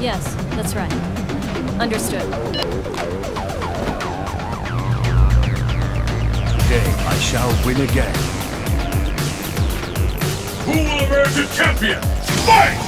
Yes, that's right. Understood. Today I shall win again. Who will emerge a champion? Fight!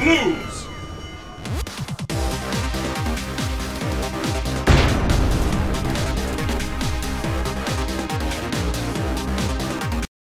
Lose!